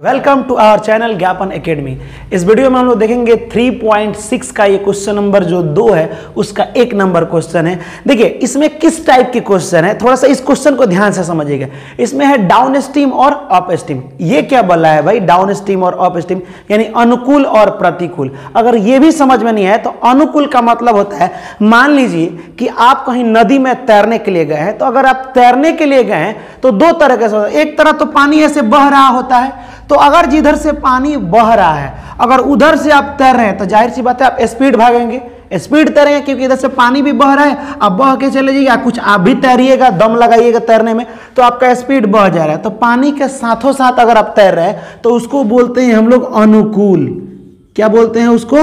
Welcome to our channel Gyapan academy इस video में हम लोग देखेंगे 3.6 का ये क्वेश्चन नंबर जो दो है, उसका एक नंबर क्वेश्चन है। देखिए, इसमें किस टाइप की क्वेश्चन है? थोड़ा सा इस क्वेश्चन को ध्यान से समझिएगा। इसमें है डाउन स्टीम और अप स्टीम ये क्या बोला है भाई? डाउन स्टीम और अप स्टीम यानी अनुकूल और प्रतिकूल। अगर ये भी समझ में नहीं आए तो अनुकूल का मतलब होता है, मान लीजिए कि आप कहीं नदी में तैरने के लिए गए हैं तो अगर आप तैरने के लिए गए हैं तो दो तरह के एक तरह तो पानी ऐसे बह रहा होता है तो अगर जिधर से पानी बह रहा है, अगर उधर से आप तैर रहे हैं तो ज़ाहिर सी बात है आप स्पीड भागेंगे। स्पीड तैरेंगे क्योंकि इधर से पानी भी बह रहा है, आप बह के चले जाइए कुछ आप भी तैरिएगा, दम लगाइएगा तैरने में तो आपका स्पीड बह जा रहा है। तो पानी के साथों साथ अगर आप तैर रहे हैं तो उसको बोलते हैं हम लोग अनुकूल। क्या बोलते हैं उसको?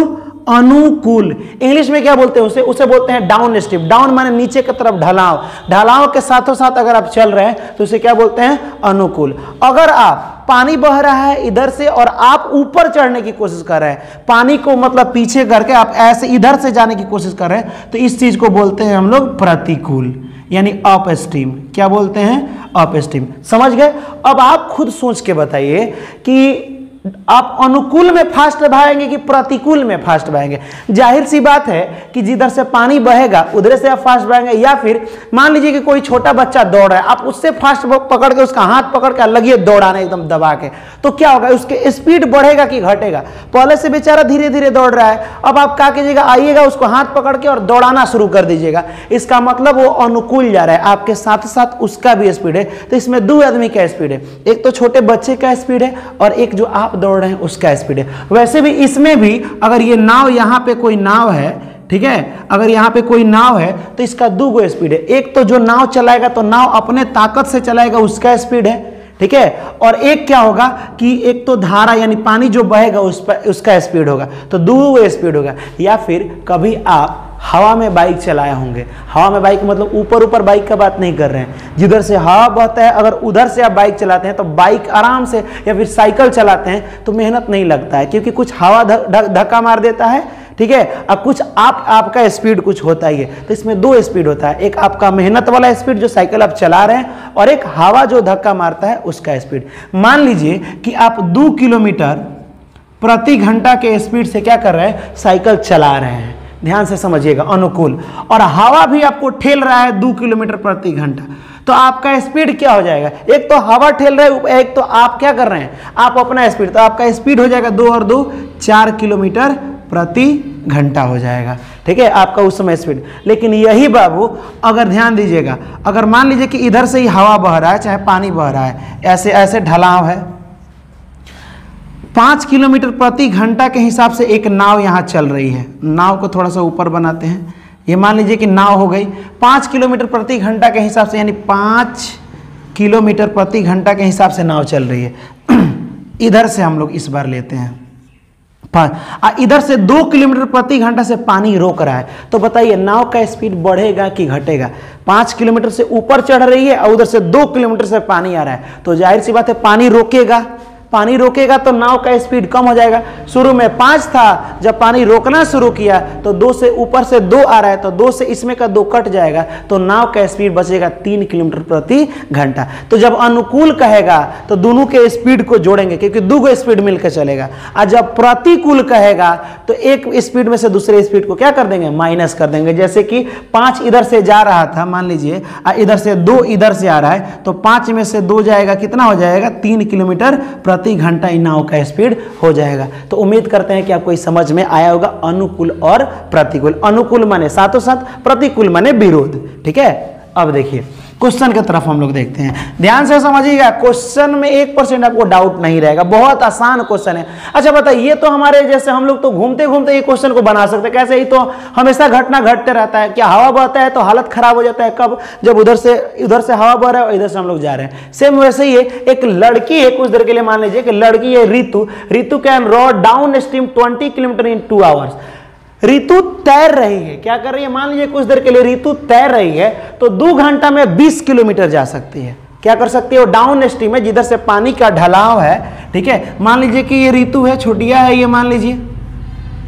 अनुकूल। इंग्लिश में क्या बोलते हैं उसे? उसे बोलते हैं डाउन स्टिप डाउन माने नीचे की तरफ़ ढलाव। ढलाव के साथों साथ अगर आप चल रहे हैं तो उसे क्या बोलते हैं? अनुकूल। अगर आप पानी बह रहा है इधर से और आप ऊपर चढ़ने की कोशिश कर रहे हैं। पानी को मतलब पीछे करके आप ऐसे इधर से जाने की कोशिश कर रहे हैं। तो इस चीज़ को बोलते हैं हम लोग प्रतिकूल, यानी अप स्ट्रीम क्या बोलते हैं? अप स्ट्रीम समझ गए? अब आप खुद सोच के बताइए कि आप अनुकूल में फास्ट बहाएँगे कि प्रतिकूल में फास्ट भागेंगे ज़ाहिर सी बात है कि जिधर से पानी बहेगा, उधर से आप फास्ट भागेंगे या फिर मान लीजिए कि कोई छोटा बच्चा दौड़ रहा है, आप उससे फास्ट पकड़ के उसका हाथ पकड़ के लगिए दौड़ाने एकदम दबा के तो क्या होगा? उसके स्पीड बढ़ेगा कि घटेगा? पहले से बेचारा धीरे धीरे दौड़ रहा है, अब आप क्या कीजिएगा, आइएगा, उसको हाथ पकड़ के और दौड़ाना शुरू कर दीजिएगा। इसका मतलब वो अनुकूल जा रहा है, आपके साथ साथ उसका भी स्पीड है। तो इसमें दो आदमी का स्पीड है, एक तो छोटे बच्चे का स्पीड है और एक जो आप दौड़ रहे हैं, उसका स्पीड है। वैसे भी इसमें भी अगर ये नाव यहाँ पे कोई नाव है, ठीक है? अगर यहाँ पे कोई नाव है तो इसका दो गो स्पीड है। एक तो जो नाव चलाएगा तो नाव अपने ताकत से चलाएगा, उसका स्पीड है। ठीक है? और एक क्या होगा कि एक तो धारा यानी पानी जो बहेगा उस पर, उसका स्पीड होगा। तो दो स्पीड होगा। या फिर कभी आप हवा में बाइक चलाए होंगे। हवा में बाइक मतलब ऊपर ऊपर बाइक का बात नहीं कर रहे हैं। जिधर से हवा बहता है, अगर उधर से आप बाइक चलाते हैं तो बाइक आराम से, या फिर साइकिल चलाते हैं तो मेहनत नहीं लगता है। क्योंकि कुछ हवा धक्का मार देता है ठीक है? अब कुछ आप, आपका स्पीड कुछ होता ही है। तो इसमें दो स्पीड होता है। एक आपका मेहनत वाला स्पीड जो साइकिल आप चला रहे हैं और एक हवा जो धक्का मारता है उसका स्पीड मान लीजिए कि आप दो किलोमीटर प्रति घंटा के स्पीड से क्या कर रहे हैं? साइकिल चला रहे हैं। ध्यान से समझिएगा, अनुकूल। और हवा भी आपको ठेल रहा है दो किलोमीटर प्रति घंटा। तो आपका स्पीड क्या हो जाएगा? एक तो हवा ठेल रहा है एक तो आप क्या कर रहे हैं? आप अपना स्पीड तो आपका स्पीड हो जाएगा दो और दो, चार किलोमीटर प्रति घंटा हो जाएगा। ठीक है? आपका उस समय स्पीड लेकिन यही बाबू, अगर ध्यान दीजिएगा, अगर मान लीजिए कि इधर से ही हवा बह रहा है, चाहे पानी बह रहा है, ऐसे ऐसे ढलाव है। पाँच किलोमीटर प्रति घंटा के हिसाब से एक नाव यहाँ चल रही है। नाव को थोड़ा सा ऊपर बनाते हैं। ये मान लीजिए कि नाव हो गई। पाँच किलोमीटर प्रति घंटा के हिसाब से, यानी पाँच किलोमीटर प्रति घंटा के हिसाब से नाव चल रही है। इधर से हम लोग इस बार लेते हैं। इधर से दो किलोमीटर प्रति घंटा से पानी रोक रहा है। तो बताइए, नाव का स्पीड बढ़ेगा कि घटेगा? पाँच किलोमीटर से ऊपर चढ़ रही है और उधर से दो किलोमीटर से पानी आ रहा है। तो ज़ाहिर सी बात है, पानी रोकेगा। पानी रोकेगा तो नाव का स्पीड कम हो जाएगा। शुरू में पाँच था, जब पानी रोकना शुरू किया तो दो से ऊपर से दो आ रहा है तो दो से इसमें का दो कट जाएगा तो नाव का स्पीड बचेगा तीन किलोमीटर प्रति घंटा। तो जब अनुकूल कहेगा तो दोनों के स्पीड को जोड़ेंगे, क्योंकि दो गो स्पीड मिलकर चलेगा। और जब प्रतिकूल कहेगा तो एक स्पीड में से दूसरे स्पीड को क्या कर देंगे? माइनस कर देंगे। जैसे कि पाँच इधर से जा रहा था, मान लीजिए इधर से दो इधर से आ रहा है तो पाँच में से दो जाएगा, कितना हो जाएगा? तीन किलोमीटर प्रति प्रति घंटा इन नाव का स्पीड हो जाएगा। तो उम्मीद करते हैं कि आपको समझ में आया होगा, अनुकूल और प्रतिकूल। अनुकूल माने साथों साथ प्रतिकूल माने विरोध। ठीक है? अब देखिए। क्वेश्चन की तरफ़ हम लोग देखते हैं। ध्यान से समझिएगा, क्वेश्चन में एक परसेंट आपको डाउट नहीं रहेगा। बहुत आसान क्वेश्चन है। अच्छा बताइए तो हमारे जैसे हम लोग तो घूमते घूमते ये क्वेश्चन को बना सकते कैसे? ही तो हमेशा घटना घटते रहता है। क्या हवा बहता है तो हालत खराब हो जाता है? कब? जब उधर से उधर से हवा बह रहा है और इधर से हम लोग जा रहे हैं। सेम वैसे ही एक लड़की है, कुछ देर के लिए मान लीजिए कि लड़की है Ritu. Ritu can row downstream twenty kilometre in two hours Ritu तैर रही है। क्या कर रही है? मान लीजिए कुछ देर के लिए ऋतु तैर रही है तो दो घंटा में 20 किलोमीटर जा सकती है। क्या कर सकती है? वो डाउन स्ट्रीम है जिधर से पानी का ढलाव है, ठीक है? मान लीजिए कि ये ऋतु है, छोटिया है ये मान लीजिए,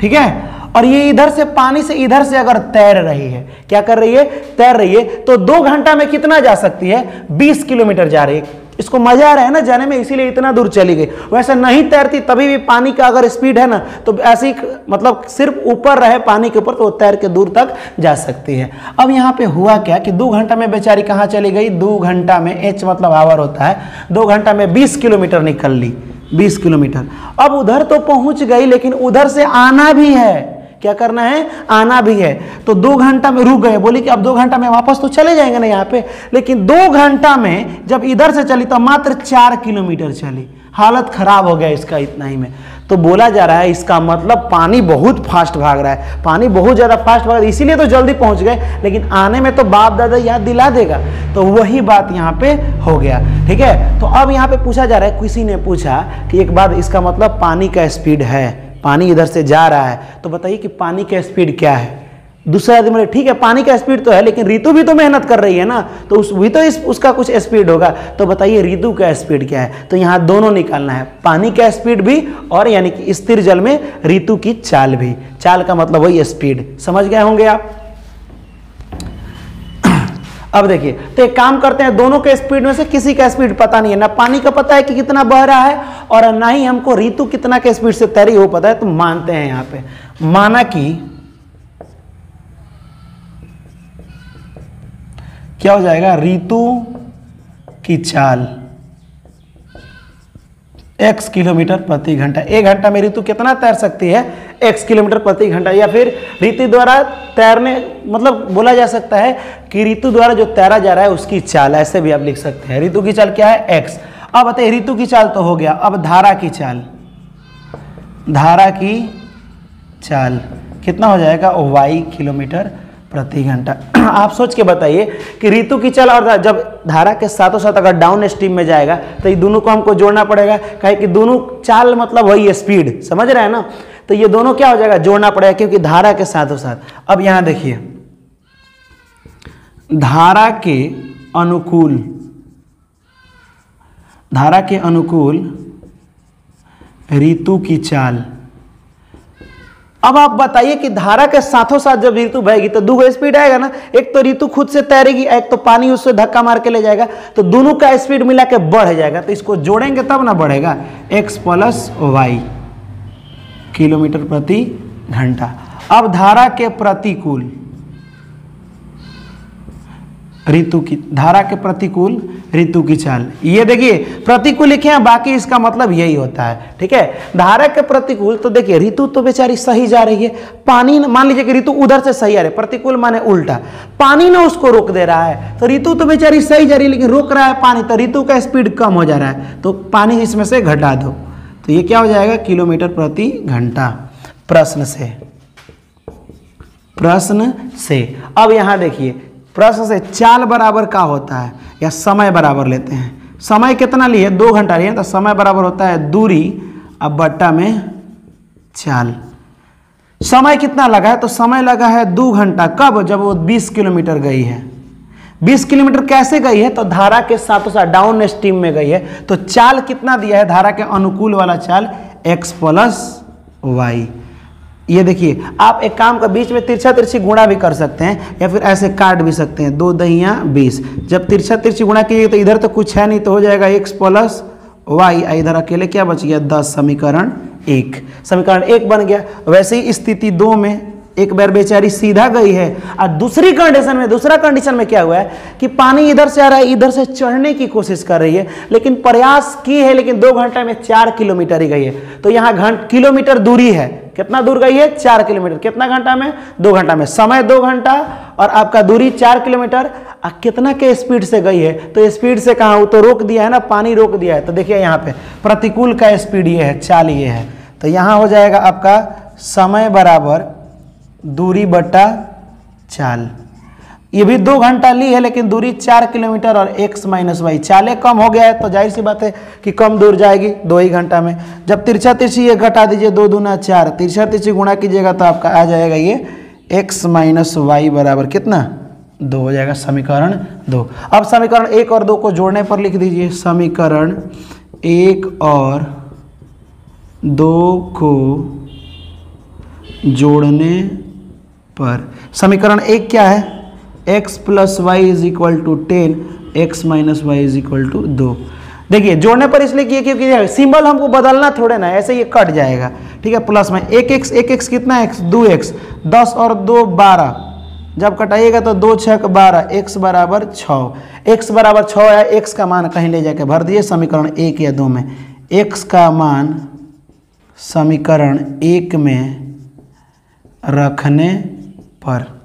ठीक है? और ये इधर से पानी से इधर से अगर तैर रही है, क्या कर रही है? तैर रही है तो दो घंटा में कितना जा सकती है? बीस किलोमीटर जा रही है। इसको मज़ा आ रहा है ना जाने में, इसीलिए इतना दूर चली गई। वैसे नहीं तैरती, तभी भी पानी का अगर स्पीड है ना तो ऐसी मतलब सिर्फ़ ऊपर रहे पानी के ऊपर तो वो तैर के दूर तक जा सकती है। अब यहाँ पे हुआ क्या कि दो घंटा में बेचारी कहाँ चली गई? दो घंटा में एच मतलब आवर होता है, दो घंटा में बीस किलोमीटर निकल ली, बीस किलोमीटर। अब उधर तो पहुँच गई, लेकिन उधर से आना भी है। क्या करना है? आना भी है। तो दो घंटा में रुक गए। बोली कि अब दो घंटा में वापस तो चले जाएँगे ना यहाँ पे। लेकिन दो घंटा में जब इधर से चली तो मात्र चार किलोमीटर चली। हालत खराब हो गया इसका इतना ही में। तो बोला जा रहा है, इसका मतलब पानी बहुत फास्ट भाग रहा है। पानी बहुत ज़्यादा फास्ट भाग रहा है, इसीलिए तो जल्दी पहुँच गए। लेकिन आने में तो बाप दादा याद दिला देगा। तो वही बात यहाँ पे हो गया। ठीक है? तो अब यहाँ पे पूछा जा रहा है, किसी ने पूछा कि एक बात, इसका मतलब पानी का स्पीड है। पानी इधर से जा रहा है तो बताइए कि पानी का स्पीड क्या है? दूसरा आदमी बोले, ठीक है, पानी का स्पीड तो है, लेकिन ऋतु भी तो मेहनत कर रही है ना तो उस भी तो इस, उसका कुछ स्पीड होगा। तो बताइए, ऋतु का स्पीड क्या है? तो यहाँ दोनों निकालना है, पानी का स्पीड भी और यानी कि स्थिर जल में ऋतु की चाल भी। चाल का मतलब वही स्पीड समझ गए होंगे आप? अब देखिए तो एक काम करते हैं, दोनों के स्पीड में से किसी का स्पीड पता नहीं है। ना पानी का पता है कि कितना बह रहा है, और ना ही हमको ऋतु कितना के स्पीड से तैरी हो पता है तो मानते हैं यहाँ पे। माना कि, क्या हो जाएगा? ऋतु की चाल। एक्स किलोमीटर प्रति घंटा। एक घंटा में ऋतु कितना तैर सकती है? एक्स किलोमीटर प्रति घंटा। या फिर ऋतु द्वारा तैरने मतलब बोला जा सकता है कि ऋतु द्वारा जो तैरा जा रहा है, उसकी चाल, ऐसे भी आप लिख सकते हैं। ऋतु की चाल क्या है? एक्स अब बताइए, ऋतु की चाल तो हो गया। अब धारा की चाल। धारा की चाल। कितना हो जाएगा? वाई किलोमीटर प्रति घंटा। आप सोच के बताइए कि ऋतु की चल और जब धारा के साथों साथ अगर डाउन स्ट्रीम में जाएगा तो ये दोनों को हमको जोड़ना पड़ेगा। कहे कि दोनों चाल मतलब वही स्पीड समझ रहे हैं ना? तो ये दोनों क्या हो जाएगा? जोड़ना पड़ेगा, क्योंकि धारा के साथों साथ अब यहाँ देखिए। धारा के अनुकूल। धारा के अनुकूल ऋतु की चाल। अब आप बताइए कि धारा के साथों साथ जब ऋतु बहेगी तो दो स्पीड आएगा ना? एक तो ऋतु खुद से तैरेगी, एक तो पानी उससे धक्का मार के ले जाएगा। तो दोनों का स्पीड मिला के बढ़ जाएगा। तो इसको जोड़ेंगे तब ना बढ़ेगा। एक्स प्लस वाई किलोमीटर प्रति घंटा। अब धारा के प्रतिकूल। ऋतु की, धारा के प्रतिकूल ऋतु की चाल। ये देखिए, प्रतिकूल लिखे हैं, बाकी इसका मतलब यही होता है, ठीक है? धारा के प्रतिकूल तो देखिए, ऋतु तो बेचारी सही जा रही है। पानी, मान लीजिए कि ऋतु उधर से सही आ रही है, प्रतिकूल माने उल्टा। पानी ना उसको रोक दे रहा है तो ऋतु तो बेचारी सही जा रही है, लेकिन रोक रहा है पानी तो ऋतु का स्पीड कम हो जा रहा है। तो पानी इसमें से घटा दो। तो ये क्या हो जाएगा? किलोमीटर प्रति घंटा। प्रश्न से। प्रश्न से। अब यहाँ देखिए प्रश्न से चाल बराबर का होता है, या समय बराबर लेते हैं। समय कितना लिए? दो घंटा लिए तो समय बराबर होता है दूरी, अब बट्टा में चाल। समय कितना लगा है? तो समय लगा है दो घंटा। कब? जब वो 20 किलोमीटर गई है। 20 किलोमीटर कैसे गई है? तो धारा के साथों साथ डाउन स्ट्रीम में गई है। तो चाल कितना दिया है? धारा के अनुकूल वाला चाल एक्स प्लस वाई ये देखिए, आप एक काम का बीच में तिरछा तिरछी गुणा भी कर सकते हैं, या फिर ऐसे काट भी सकते हैं, दो दहिया, बीस। जब तिरछा तिरछी गुणा कीजिए तो इधर तो कुछ है नहीं तो हो जाएगा एक्स प्लस वाई इधर अकेले क्या बच गया? दस, समीकरण एक। समीकरण एक बन गया। वैसे ही स्थिति दो में, एक बार बेचारी सीधा गई है, और दूसरी कंडीशन में, दूसरा कंडीशन में क्या हुआ है कि पानी इधर से आ रहा है, इधर से चढ़ने की कोशिश कर रही है, लेकिन प्रयास की है, लेकिन दो घंटा में चार किलोमीटर ही गई है। तो यहाँ घंट, किलोमीटर दूरी है। कितना दूर गई है? चार किलोमीटर। कितना घंटा में? दो घंटा में। समय दो घंटा और आपका दूरी चार किलोमीटर। आ, कितना के स्पीड से गई है? तो स्पीड से कहा तो रोक दिया है ना? पानी रोक दिया है। तो देखिए यहाँ पे, प्रतिकूल का स्पीड ये है, चाल ये है। तो यहाँ हो जाएगा आपका समय बराबर दूरी बटा चाल। ये भी दो घंटा ली है, लेकिन दूरी चार किलोमीटर और एक्स माइनस वाई। चाले कम हो गया है तो ज़ाहिर सी बात है कि कम दूर जाएगी दो ही घंटा में। जब तिरछा तिरछी ये घटा दीजिए दो दूना चार तिरछा तिरछी गुणा कीजिएगा तो आपका आ जाएगा ये एक्स माइनस वाई बराबर कितना? दो हो जाएगा समीकरण दो। अब समीकरण एक और दो को जोड़ने पर लिख दीजिए। समीकरण एक और दो को जोड़ने पर। समीकरण एक क्या है? X plus y is equal to ten x minus y is equal to दो। देखिए, जोड़ने पर इसलिए किए क्योंकि सिंबल हमको बदलना थोड़े ना, ऐसे ये कट जाएगा। ठीक है प्लस में एक एक्स एक एक्स कितना एक्स दो एक्स दस और दो, बारह। जब कटाइएगा तो दो छः बारह। एक्स बराबर छः एक्स बराबर छः या एक्स का मान कहीं ले जाके भर दिए, समीकरण एक या दो में। एक्स का मान समीकरण एक में रखने पर।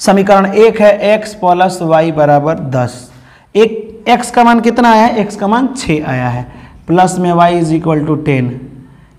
समीकरण एक है एक्स प्लस वाई बराबर दस। एक एक्स का मान कितना आया? है एक्स का मान छ आया है। प्लस में y is equal to ten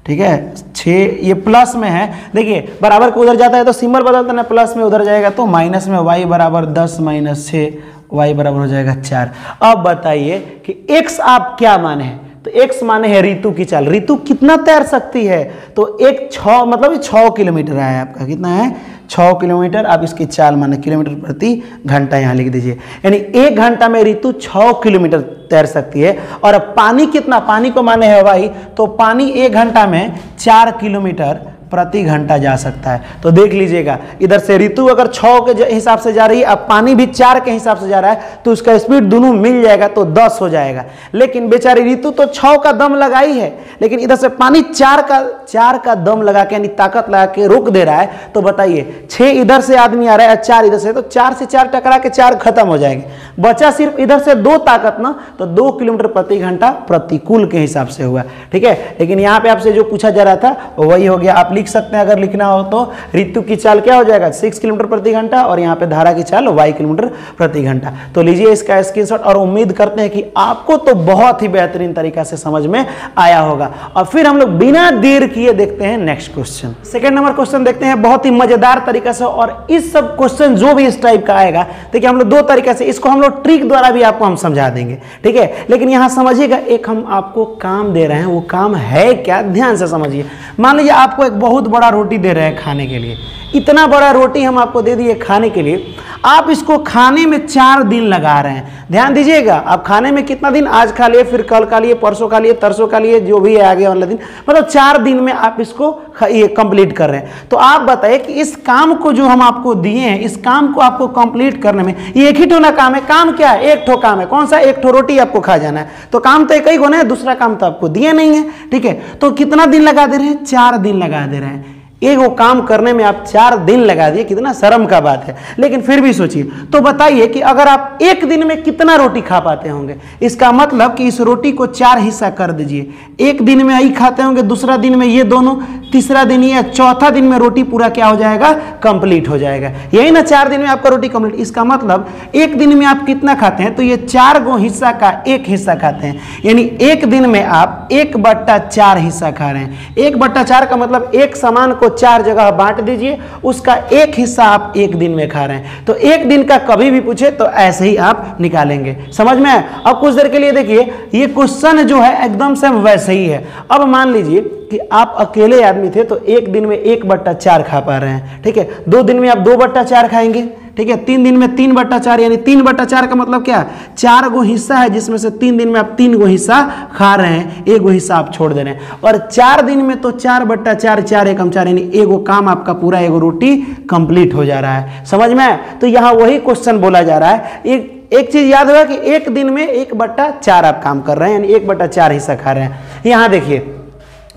ठीक है? छ ये प्लस में है। देखिए, बराबर को उधर जाता है तो सिंबल बदलता है प्लस में उधर जाएगा तो माइनस में वाई बराबर दस माइनस छ वाई बराबर हो जाएगा चार। अब बताइए कि एक्स आप क्या माने हैं? तो एक्स माने है ऋतु की चाल। ऋतु कितना तैर सकती है? तो एक छ मतलब छ किलोमीटर है आपका। कितना है? छ किलोमीटर, आप इसकी चाल माने किलोमीटर प्रति घंटा यहाँ लिख दीजिए। यानी एक घंटा में ऋतु छः किलोमीटर तैर सकती है। और अब पानी कितना, पानी को माने है भाई तो पानी एक घंटा में चार किलोमीटर प्रति घंटा जा सकता है। तो देख लीजिएगा, इधर से ऋतु अगर छः के हिसाब से जा रही है, अब पानी भी चार के हिसाब से जा रहा है तो उसका स्पीड दोनों मिल जाएगा तो दस हो जाएगा। लेकिन बेचारी ऋतु तो छः का दम लगाई है, लेकिन इधर से पानी चार का चार का दम लगा के, यानी ताकत लगा के रोक दे रहा है तो बताइए छः इधर से आदमी आ रहा है, चार इधर से तो चार से चार टकरा के चार खत्म हो जाएँगे। बचा सिर्फ़ इधर से दो ताकत ना तो दो किलोमीटर प्रति घंटा प्रतिकूल के हिसाब से हुआ, ठीक है? लेकिन यहाँ पे आपसे जो पूछा जा रहा था वही हो गया, आप लिख सकते हैं अगर लिखना हो तो। ऋतु की चाल क्या हो जाएगा? सिक्स किलोमीटर प्रति घंटा और यहाँ पे धारा की चाल वाई किलोमीटर प्रति घंटा। तो लीजिए इसका स्क्रीनशॉट और उम्मीद करते हैं कि आपको तो बहुत ही बेहतरीन तरीका से समझ में आया होगा। और फिर हम लोग बिना देर किए देखते हैं next question second number question देखते हैं, बहुत ही मज़ेदार तरीका से और इस सब क्वेश्चन जो भी इस टाइप का आएगा, देखिए हम लोग दो तरीके से, इसको हम लोग ट्रिक द्वारा भी आपको हम समझा देंगे, ठीक है? लेकिन यहाँ समझिएगा, एक हम आपको काम दे रहे हैं, वो काम है क्या? ध्यान से समझिए। मान लीजिए आपको एक बहुत बड़ा रोटी दे रहे हैं खाने के लिए। इतना बड़ा रोटी हम आपको दे दिए खाने के लिए। आप इसको खाने में चार दिन लगा रहे हैं। ध्यान दीजिएगा, आप खाने में कितना दिन? आज खा लिए, फिर कल खा लिए, परसों खा लिए, तरसों खा लिए, जो भी है आगे वाला दिन। मतलब चार दिन में आप इसको ये कंप्लीट कर रहे हैं। तो आप बताइए कि इस काम को जो हम आपको दिए हैं, इस काम को आपको कंप्लीट करने में, ये एक ही ठो ना काम है? काम क्या है? एक ठो काम है। कौन सा? एक ठो रोटी आपको खा जाना है। तो काम तो एक ही होना है, दूसरा काम तो आपको दिए नहीं है। ठीक है? तो कितना दिन लगा दे रहे हैं? चार दिन लगा दे रहे हैं एक वो काम करने में आप चार दिन लगा दिए, कितना शर्म का बात है। लेकिन फिर भी सोचिए तो बताइए कि अगर आप एक दिन में कितना रोटी खा पाते होंगे, इसका मतलब कि इस रोटी को चार हिस्सा कर दीजिए। एक दिन में आई खाते होंगे, दूसरा दिन में ये दोनों, तीसरा दिन ये चौथा दिन में रोटी पूरा क्या हो जाएगा? कंप्लीट हो जाएगा। यही ना चार दिन में आपका रोटी कंप्लीट। इसका मतलब एक दिन में आप कितना खाते हैं? तो ये चार गो हिस्सा का एक हिस्सा खाते हैं। यानी एक दिन में आप एक बट्टा चार हिस्सा खा रहे हैं। एक बट्टा चार का मतलब एक सामान को चार जगह बांट दीजिए, उसका एक हिस्सा आप एक दिन में खा रहे हैं। तो एक दिन का कभी भी पूछे तो ऐसे ही आप निकालेंगे। समझ में अब कुछ देर के लिए देखिए, ये क्वेश्चन जो है, एकदम से वैसे ही है। अब मान लीजिए कि आप अकेले आदमी थे तो एक दिन में एक बट्टा चार खा पा रहे हैं। ठीक है? दो दिन में आप दो बट्टा चार खाएँगे। ठीक है, तीन दिन में तीन बट्टा चार यानी तीन बट्टा चार का मतलब क्या है? चार गो हिस्सा है, जिसमें से तीन दिन में आप तीन गो हिस्सा खा रहे हैं, एक गो हिस्सा आप छोड़ दे रहे हैं। और चार दिन में तो चार बट्टा चार चार एकम चार यानी एगो काम आपका पूरा एगो रोटी कंप्लीट हो जा रहा है। समझ में तो यहाँ वही क्वेश्चन बोला जा रहा है। एक एक चीज़ याद होगा कि एक दिन में एक बट्टा चार आप काम कर रहे हैं, यानी एक बट्टा चार हिस्सा खा रहे हैं। यहाँ देखिए,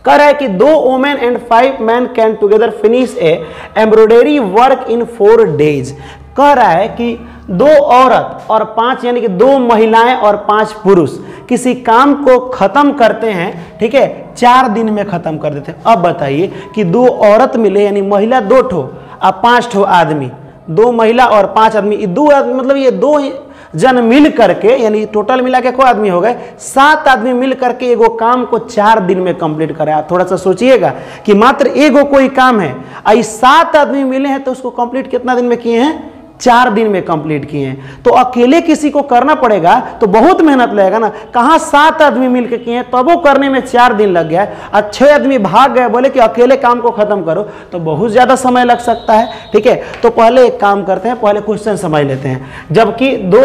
कह रहा है कि दो women and five man can together finish a embroidery work in four days कह रहा है कि दो औरत और पाँच, यानी कि दो महिलाएँ और पाँच पुरुष किसी काम को खत्म करते हैं, ठीक है? चार दिन में खत्म कर देते हैं। अब बताइए कि दो औरत मिले, यानी महिला दो ठो और पाँच ठो आदमी। दो महिला और पाँच आदमी। दो आदमी मतलब ये दो जन मिल करके, यानी टोटल मिला के को आदमी हो गए? सात आदमी मिल करके एगो काम को चार दिन में कंप्लीट करे थोड़ा सा सोचिएगा कि मात्र एगो कोई काम है आई सात आदमी मिले हैं तो उसको कंप्लीट कितना दिन में किए हैं? चार दिन में कंप्लीट किए हैं। तो अकेले किसी को करना पड़ेगा तो बहुत मेहनत लगेगा ना। कहाँ सात आदमी मिलकर किए हैं, तब वो करने में चार दिन लग गया और छह आदमी भाग गए, बोले कि अकेले काम को खत्म करो। तो बहुत ज़्यादा समय लग सकता है, ठीक है? तो पहले एक काम करते हैं, पहले क्वेश्चन समझ लेते हैं। जबकि दो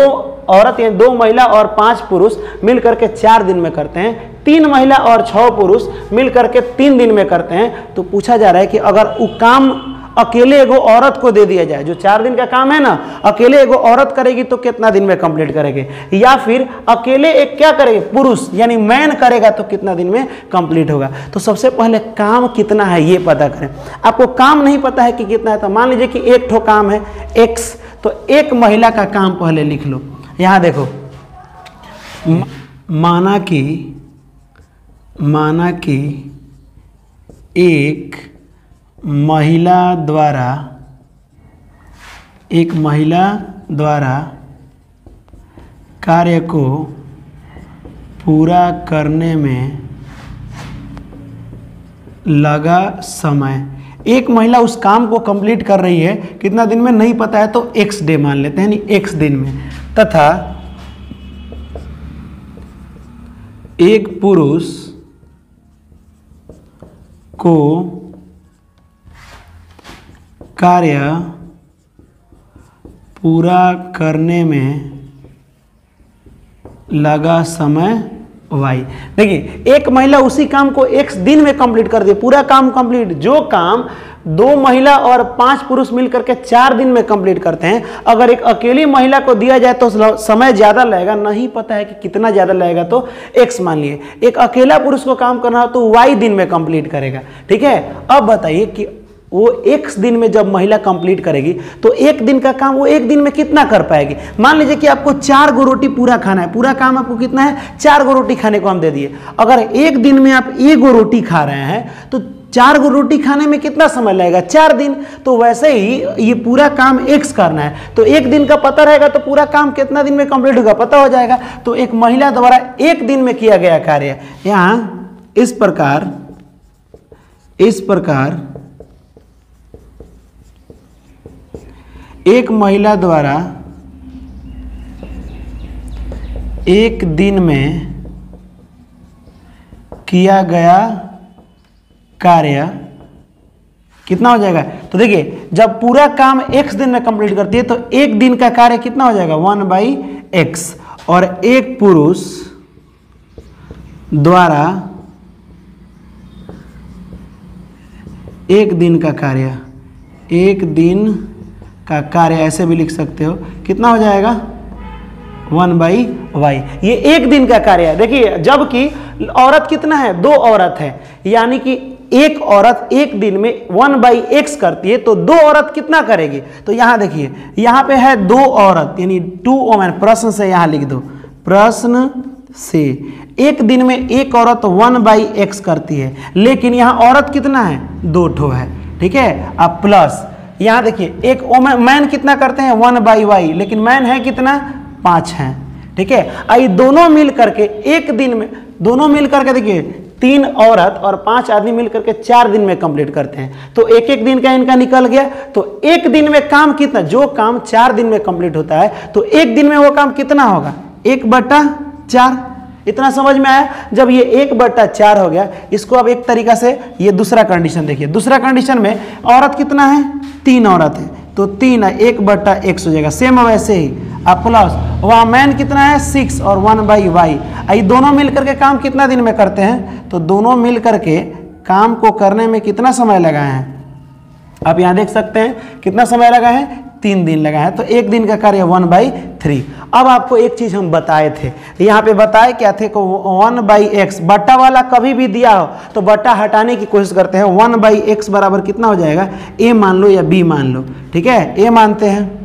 औरत या दो महिला और पाँच पुरुष मिल करके चार दिन में करते हैं, तीन महिला और छह पुरुष मिल करके तीन दिन में करते हैं तो पूछा जा रहा है कि अगर वो काम अकेले एगो औरत को दे दिया जाए, जो चार दिन का काम है ना, अकेले एगो औरत करेगी तो कितना दिन में कंप्लीट करेगी? या फिर अकेले एक क्या करेगी? पुरुष, यानी मैन करेगा तो कितना दिन में कंप्लीट होगा? तो सबसे पहले काम कितना है ये पता करें। आपको काम नहीं पता है कि कितना है तो मान लीजिए कि एक ठो काम है एक्स तो एक महिला का काम पहले लिख लो। यहाँ देखो माना कि माना कि एक महिला द्वारा, एक महिला द्वारा कार्य को पूरा करने में लगा समय। एक महिला उस काम को कंप्लीट कर रही है, कितना दिन में नहीं पता है तो एक्स डे मान लेते हैं नहीं एक्स दिन में। तथा एक पुरुष को कार्य पूरा करने में लगा समय वाई। देखिए, एक महिला उसी काम को एक दिन में कंप्लीट कर दी, पूरा काम कंप्लीट जो काम दो महिला और पाँच पुरुष मिलकर के चार दिन में कंप्लीट करते हैं, अगर एक अकेली महिला को दिया जाए तो समय ज़्यादा लगेगा, नहीं पता है कि कितना ज़्यादा लगेगा तो एक्स मान लिए, एक अकेला पुरुष को काम करना हो तो वाई दिन में कंप्लीट करेगा, ठीक है? अब बताइए कि वो एक दिन में जब महिला कंप्लीट करेगी तो एक दिन का काम वो एक दिन में कितना कर पाएगी? मान लीजिए कि आपको चार गो रोटी पूरा खाना है, पूरा काम आपको कितना है? चार गो रोटी खाने को हम दे दिए। अगर एक दिन में आप एक गो रोटी खा रहे हैं तो चार गो रोटी खाने में कितना समय लगेगा? चार दिन। तो वैसे ही ये पूरा काम एक्स करना है। तो एक दिन का पता रहेगा तो पूरा काम कितना दिन में कंप्लीट होगा? पता हो जाएगा। तो एक महिला द्वारा एक दिन में किया गया कार्य। यहाँ, इस प्रकार इस प्रकार एक महिला द्वारा एक दिन में किया गया कार्य कितना हो जाएगा? तो देखिए, जब पूरा काम एक्स दिन में कंप्लीट करती है तो एक दिन का कार्य कितना हो जाएगा? वन बाई एक्स और एक पुरुष द्वारा एक दिन का कार्य, एक दिन का कार्य ऐसे भी लिख सकते हो। कितना हो जाएगा? One by y. ये एक दिन का कार्य है। देखिए, जबकि औरत कितना है? दो औरत है। यानी कि एक औरत एक दिन में वन बाई एक्स करती है तो दो औरत कितना करेगी? तो यहाँ देखिए, यहाँ पे है दो औरत। यानी टू ओमैन, प्रश्न से यहाँ लिख दो। प्रश्न से। एक दिन में एक औरत वन बाई एक्स करती है, लेकिन यहाँ औरत कितना है? दो ठो है। ठीक है? अब प्लस। यहाँ देखिए, एक मैन कितना करते हैं? वन बाई वाई लेकिन मैन है कितना? पाँच है। ठीक है? आई, दोनों मिल करके, एक दिन में, दोनों मिल करके देखिए, तीन औरत और पाँच आदमी मिल करके चार दिन में कंप्लीट करते हैं। तो एक एक दिन का इनका निकल गया। तो एक दिन में काम कितना, जो काम चार दिन में कंप्लीट होता है तो एक दिन में वो काम कितना होगा? एक बटा चार। इतना समझ में आया? जब ये एक बट्टा चार हो गया, इसको अब एक तरीका से ये दूसरा कंडीशन देखिए। दूसरा कंडीशन में औरत कितना है? तीन औरत है। तो तीन है, एक बट्टा एक हो जाएगा। सेम वैसे ही। अब प्लस वहाँ मैन कितना है? सिक्स और वन बाई वाई ये दोनों मिल करके काम कितना दिन में करते हैं? तो दोनों मिल करके काम को करने में कितना समय लगा है? आप यहाँ देख सकते हैं, कितना समय लगा है? तीन दिन लगा है तो एक दिन का कार्य वन बाई थ्री अब आपको एक चीज़ हम बताए थे। यहाँ पे बताए क्या थे को वन बाई एक्स बट्टा वाला कभी भी दिया हो तो बट्टा हटाने की कोशिश करते हैं। वन बाई एक्स बराबर कितना हो जाएगा? ए मान लो या बी मान लो। ठीक है? ए मानते हैं।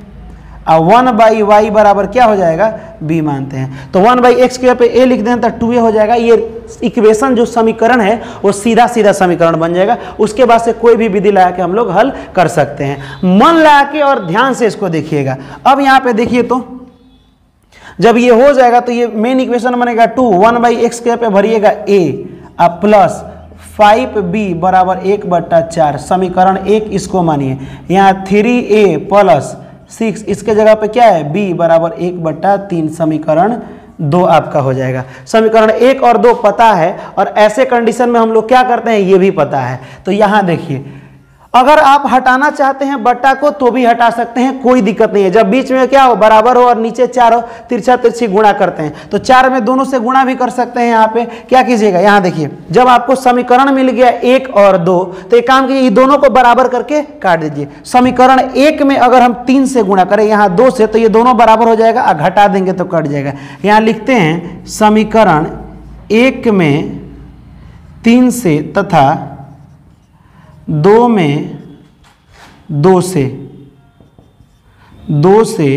और वन बाई वाई बराबर क्या हो जाएगा? बी मानते हैं। तो वन बाई एक्स के पे ए लिख दें तो टू ए हो जाएगा। ये इक्वेशन जो समीकरण है, वो सीधा सीधा समीकरण बन जाएगा। उसके बाद से कोई भी विधि लगा के हम लोग हल कर सकते हैं। मन लगा के और ध्यान से इसको देखिएगा। अब यहाँ पे देखिए तो जब ये हो जाएगा तो ये मेन इक्वेशन बनेगा टू वन बाई एक्स के पे भरिएगा ए अब प्लस फाइव बी बराबर एक बट्टा चार, समीकरण एक इसको मानिए। यहाँ थ्री ए प्लस सिक्स इसके जगह पे क्या है? बी बराबर एक बट्टा तीन, समीकरण दो आपका हो जाएगा। समीकरण एक और दो पता है और ऐसे कंडीशन में हम लोग क्या करते हैं, ये भी पता है। तो यहाँ देखिए अगर आप हटाना चाहते हैं बट्टा को तो भी हटा सकते हैं, कोई दिक्कत नहीं है। जब बीच में क्या हो, बराबर हो और नीचे चार हो तिरछा तिरछी गुणा करते हैं तो चार में दोनों से गुणा भी कर सकते हैं यहाँ पे। क्या कीजिएगा? यहाँ देखिए, जब आपको समीकरण मिल गया एक और दो तो एक काम कीजिए दोनों को बराबर करके काट दीजिए। समीकरण एक में अगर हम तीन से गुणा करें, यहाँ दो से तो ये दोनों बराबर हो जाएगा और घटा देंगे तो कट जाएगा। यहाँ लिखते हैं, समीकरण एक में तीन से तथा दो में दो से दो से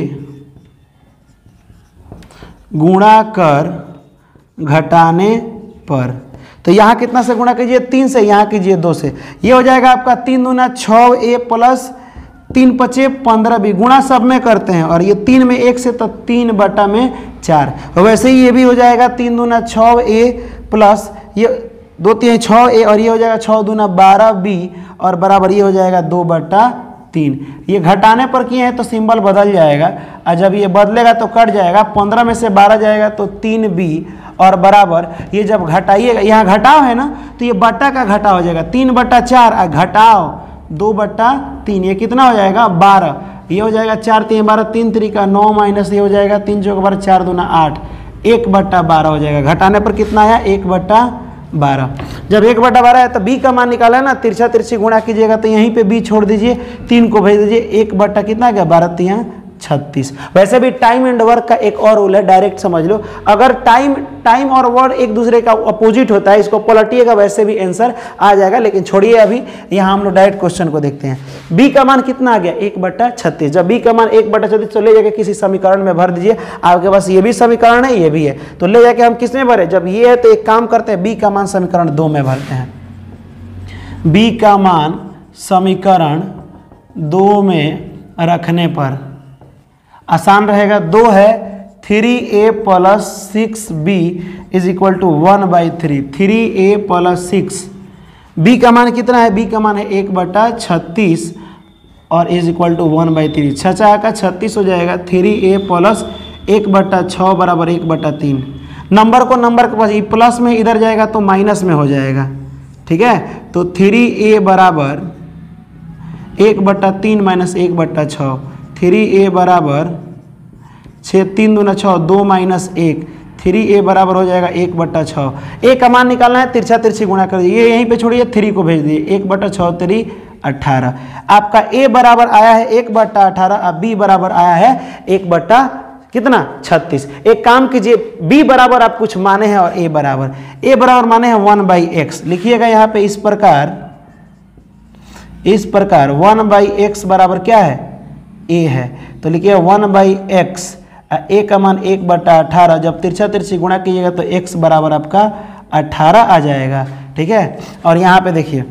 गुणा कर घटाने पर। तो यहाँ कितना से गुणा कीजिए? तीन से, यहाँ कीजिए दो से। ये हो जाएगा आपका तीन दूना छः, ए प्लस तीन पचे पंद्रह भी। गुणा सब में करते हैं और ये तीन में एक से तो तीन बटा में चार। वैसे ही ये भी हो जाएगा तीन दूना छः, ए प्लस ये दो तीन छः ए और ये हो जाएगा छः दूना बारह बी और बराबर ये हो जाएगा दो बटा तीन। ये घटाने पर किए हैं तो सिंबल बदल जाएगा। और जब ये बदलेगा तो कट जाएगा। पंद्रह में से बारह जाएगा तो तीन बी और बराबर। ये जब घटाइएगा, यहाँ घटाव है ना तो ये बट्टा का घटा हो जाएगा। तीन बट्टा चार, और घटाओ दो बट्टा तीन। ये कितना हो जाएगा? बारह। ये हो जाएगा चार तीन बारह, तीन तरीका नौ माइनस ये हो जाएगा तीन चौक बारह, चार दूना आठ। एक बट्टा बारह हो जाएगा। घटाने पर कितना आया? एक बट्टा बारह। जब एक बटा बारह है तो बी का मान निकाला है ना, तिरछा तिरछी गुणा कीजिएगा तो यहीं पे बी छोड़ दीजिए, तीन को भेज दीजिए, एक बटा कितना गया? बारह तिया छत्तीस। वैसे भी टाइम एंड वर्क का एक और रूल है डायरेक्ट समझ लो। अगर टाइम टाइम और वर्क एक दूसरे का अपोजिट होता है, इसको पलटिएगा, वैसे भी आंसर आ जाएगा। लेकिन छोड़िए अभी, यहाँ हम लोग डायरेक्ट क्वेश्चन को देखते हैं। बी का मान कितना आ गया? एक बट्टा छत्तीस। जब बी का मान एक बट्टा छत्तीस तो ले जाके किसी समीकरण में भर दीजिए। आपके पास ये भी समीकरण है, ये भी है। तो ले जाके हम किसमें भरे? जब ये है तो एक काम करते हैं बी का मान समीकरण दो में भरते हैं। बी का मान समीकरण दो में रखने पर आसान रहेगा। दो है three a plus six b is equal to one by three three a plus six b का मान कितना है? बी का मान है एक बटा छत्तीस और is equal to one by three छः का छत्तीस हो जाएगा। थ्री ए प्लस एक बट्टा छः बराबर एक बट्टा तीन। नंबर को नंबर के पास ये प्लस में इधर जाएगा तो माइनस में हो जाएगा। ठीक है? तो थ्री ए बराबर एक बट्टा तीन माइनस एक बट्टा छः थ्री ए बराबर छः, तीन दूना छः दो माइनस एक। थ्री ए बराबर हो जाएगा एक बट्टा छः ए का मान निकालना है, तिरछा तिरछी गुणा कर दीजिए। यहीं पे छोड़िए, थ्री को भेज दिए एक बट्टा छः थ्री अट्ठारह आपका ए बराबर आया है, एक बट्टा अठारह बी बराबर आया है, एक बट्टा कितना? छत्तीस। एक काम कीजिए, बी बराबर आप कुछ माने हैं और ए बराबर। ए बराबर माने हैं वन बाई एक्स। लिखिएगा यहाँ पे इस प्रकार इस प्रकार वन बाई एक्स बराबर क्या है? ए है। तो लिखिए, वन बाई एक्स ए का मान एक बटा अठारह, जब तिरछा तिरछी गुणा कीजिएगा तो एक्स बराबर आपका अठारह आ जाएगा, ठीक है? और यहाँ पे देखिए,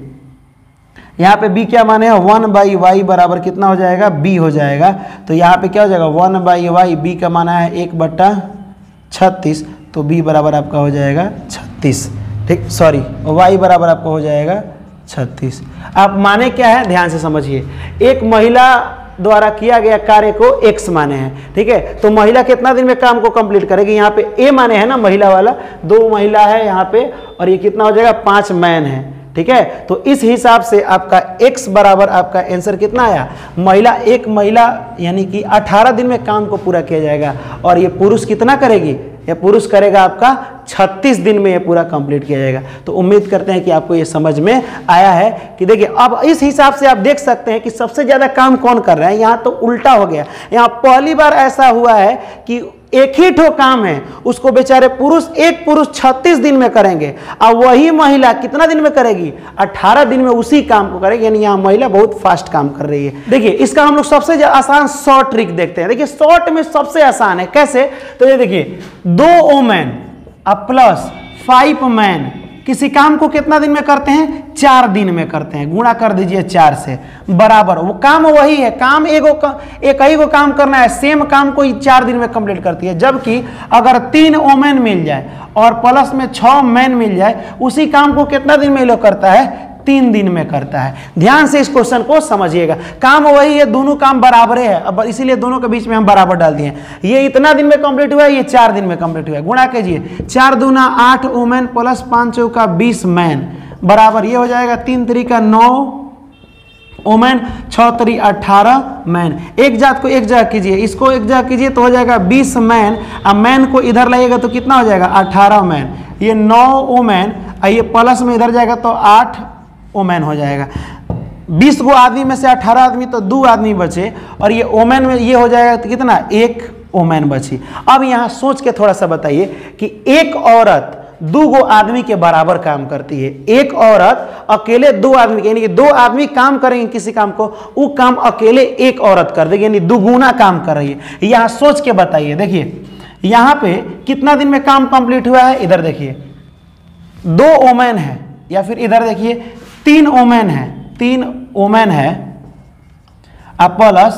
यहाँ पे b क्या माने है? वन बाई वाई बराबर कितना हो जाएगा? b हो जाएगा। तो यहाँ पे क्या हो जाएगा? वन बाई वाई बी का माना है एक बट्टा छत्तीस तो b बराबर आपका हो जाएगा छत्तीस, ठीक? सॉरी y बराबर आपका हो जाएगा छत्तीस। आप माने क्या है? ध्यान से समझिए। एक महिला द्वारा किया गया कार्य को एक्स माने हैं, ठीक है? तो महिला कितना दिन में काम को कंप्लीट करेगी? यहाँ पे ए माने है ना महिला वाला, दो महिला है यहाँ पे, और ये कितना हो जाएगा? पाँच मैन है, ठीक है? तो इस हिसाब से आपका x बराबर आपका आंसर कितना आया? महिला, एक महिला, यानी कि 18 दिन में काम को पूरा किया जाएगा, और ये पुरुष कितना करेगी? ये पुरुष करेगा आपका 36 दिन में ये पूरा कंप्लीट किया जाएगा। तो उम्मीद करते हैं कि आपको ये समझ में आया है कि देखिए, अब इस हिसाब से आप देख सकते हैं कि सबसे ज़्यादा काम कौन कर रहा है? यहाँ तो उल्टा हो गया। यहाँ पहली बार ऐसा हुआ है कि एक ही ठो काम है, उसको बेचारे पुरुष, एक पुरुष 36 दिन में करेंगे, और वही महिला कितना दिन में करेगी? 18 दिन में उसी काम को करेगी, यानी यहाँ महिला बहुत फास्ट काम कर रही है। देखिए, इसका हम लोग सबसे आसान शॉर्ट ट्रिक देखते हैं। देखिए शॉर्ट में सबसे आसान है, कैसे? तो ये देखिए, दो ओमैन प्लस फाइव मैन किसी काम को कितना दिन में करते हैं? चार दिन में करते हैं। गुणा कर दीजिए चार से। बराबर। वो काम वही है। काम एगो एक ही को काम करना है। सेम काम को चार दिन में कंप्लीट करती है। जबकि अगर तीन ओमेन मिल जाए और प्लस में छ मैन मिल जाए, उसी काम को कितना दिन में लोग करता है? तीन दिन में करता है। ध्यान से इस क्वेश्चन को समझिएगा। काम वही है, दोनों काम बराबर है। अब इसीलिए दोनों के बीच में हम बराबर डाल दिए ये इतना दिन में कंप्लीट हुआ है, ये चार दिन में कंप्लीट हुआ है। गुणा कीजिए। चार दूना आठ ओमेन प्लस पाँच चौका बीस मैन बराबर ये हो जाएगा तीन तरीका नौ ओमैन छः तरी अठारह मैन एक जात को एक जगह कीजिए। इसको एक जगह कीजिए तो हो जाएगा बीस मैन अब मैन को इधर लगेगा तो कितना हो जाएगा? अठारह मैन ये नौ ओमैन ये प्लस में इधर जाएगा तो आठ ओमैन हो जाएगा। बीस गो आदमी में से अठारह आदमी तो दो आदमी बचे, और ये ओमैन में ये हो जाएगा तो कितना? एक ओमैन बची। अब यहाँ सोच के थोड़ा सा बताइए कि एक औरत दो गो आदमी के बराबर काम करती है। एक औरत अकेले दो आदमी यानी कि दो आदमी काम करेंगे किसी काम को, वो काम अकेले एक औरत कर देगी, यानी दुगुना काम कर रही है। यहाँ सोच के बताइए। देखिए, यहाँ पे कितना दिन में काम कंप्लीट हुआ है? इधर देखिए। दो ओमैन है, या फिर इधर देखिए तीन ओमैन है, तीन ओमैन है प्लस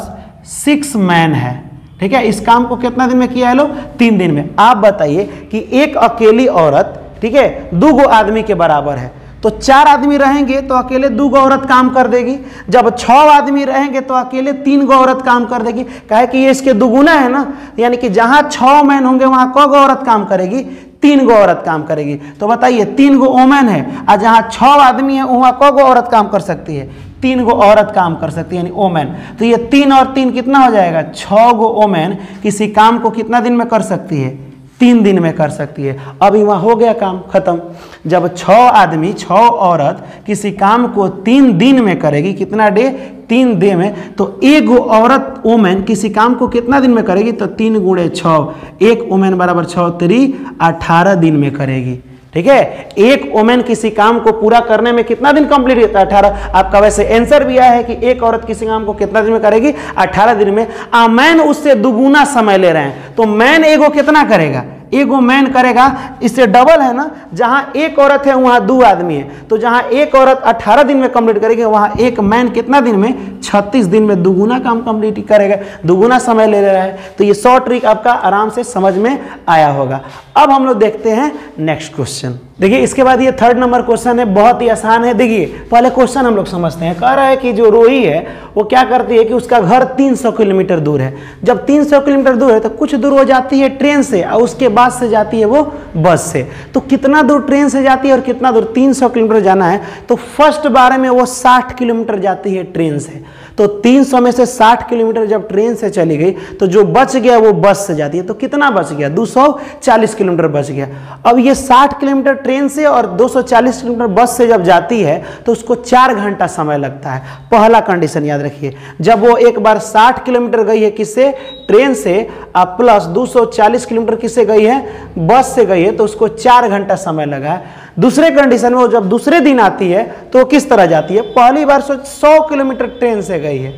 सिक्स मैन है। ठीक है, इस काम को कितना दिन में किया है लोग? तीन दिन में। आप बताइए कि एक अकेली औरत, ठीक है दो गो आदमी के बराबर है। तो चार आदमी रहेंगे तो अकेले दो गो औरत काम कर देगी। जब छह आदमी रहेंगे तो अकेले तीन गो औरत काम कर देगी। कहे कि ये इसके दुगुना है ना? यानी कि जहाँ छह मैन होंगे, वहाँ क गो औरत काम करेगी? तीन गो औरत काम करेगी। तो बताइए, तीन गो वोमेन है। और जहाँ छः आदमी है, वहाँ कौ गो औरत काम कर सकती है? तीन गो औरत काम कर सकती है, यानी ओमेन। तो ये तीन और तीन कितना हो जाएगा? छः गो ओमेन किसी काम को कितना दिन में कर सकती है? तीन दिन में कर सकती है। अभी वहाँ हो गया काम खत्म। जब छः आदमी छः औरत किसी काम को तीन दिन में करेगी, कितना डे? तीन डे में। तो एक औरत वोमेन किसी काम को कितना दिन में करेगी? तो तीन गुणे छः एक वोमेन बराबर छः त्री अठारह दिन में करेगी। ठीक है? एक ओमेन किसी काम को पूरा करने में कितना दिन कंप्लीट होता है? अठारह। आपका वैसे आंसर भी आया है कि एक औरत किसी काम को कितना दिन में करेगी? अठारह दिन में। आ मैन उससे दुगुना समय ले रहे हैं। तो मैन एगो कितना करेगा? एगो मैन करेगा, इससे डबल है ना, जहाँ एक औरत है, वहाँ दो आदमी है। तो जहाँ एक औरत 18 दिन में कंप्लीट करेगी, वहाँ एक मैन कितना दिन में? 36 दिन में दुगुना काम कंप्लीट करेगा। दुगुना समय ले रहा है। तो ये शॉर्ट ट्रिक आपका आराम से समझ में आया होगा। अब हम लोग देखते हैं नेक्स्ट क्वेश्चन देखिए, इसके बाद ये थर्ड नंबर क्वेश्चन है, बहुत ही आसान है। देखिए, पहले क्वेश्चन हम लोग समझते हैं। कह रहा है कि जो रोही है, वो क्या करती है कि उसका घर 300 किलोमीटर दूर है। जब 300 किलोमीटर दूर है तो कुछ दूर हो जाती है ट्रेन से, और उसके बाद से जाती है वो बस से। तो कितना दूर ट्रेन से जाती है और कितना दूर 300 किलोमीटर जाना है तो फ़र्स्ट बारे में वो 60 किलोमीटर जाती है ट्रेन से। तो 300 में से 60 किलोमीटर जब ट्रेन से चली गई तो जो बच गया वो बस से जाती है। तो कितना बच गया? 240 किलोमीटर बच गया। अब ये 60 किलोमीटर ट्रेन से और 240 किलोमीटर बस से जब जाती है तो उसको चार घंटा समय लगता है। पहला कंडीशन याद रखिए, जब वो एक बार 60 किलोमीटर गई है किससे? ट्रेन से। और प्लस 240 किलोमीटर किससे गई है? बस से गई है तो उसको चार घंटा समय लगा है। दूसरे कंडीशन में वो जब दूसरे दिन आती है तो किस तरह जाती है? पहली बार सोच सौ किलोमीटर ट्रेन से गई है।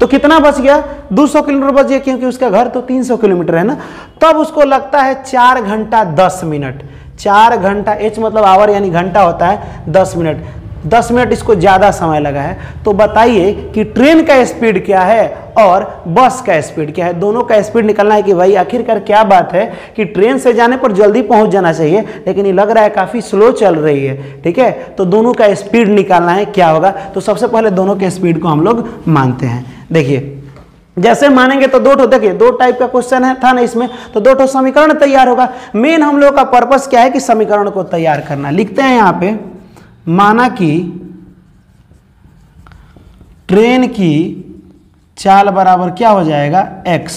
तो कितना बच गया? 200 किलोमीटर बच गया, क्योंकि उसका घर तो 300 किलोमीटर है ना। तब उसको लगता है चार घंटा दस मिनट। चार घंटा, एच मतलब आवर यानी घंटा होता है दस मिनट। दस मिनट इसको ज़्यादा समय लगा है। तो बताइए कि ट्रेन का स्पीड क्या है और बस का स्पीड क्या है? दोनों का स्पीड निकलना है कि भाई, आखिरकार क्या बात है कि ट्रेन से जाने पर जल्दी पहुँच जाना चाहिए, लेकिन ये लग रहा है काफ़ी स्लो चल रही है, ठीक है? तो दोनों का स्पीड निकालना है, क्या होगा? तो सबसे पहले दोनों के स्पीड को हम लोग मानते हैं। देखिए, जैसे मानेंगे तो दो ठो, देखिए, दो टाइप का क्वेश्चन है, था ना इसमें? तो दो ठो समीकरण तैयार होगा। मेन हम लोग का पर्पस क्या है कि समीकरण को तैयार करना? लिखते हैं यहाँ पे। माना कि ट्रेन की चाल बराबर क्या हो जाएगा? X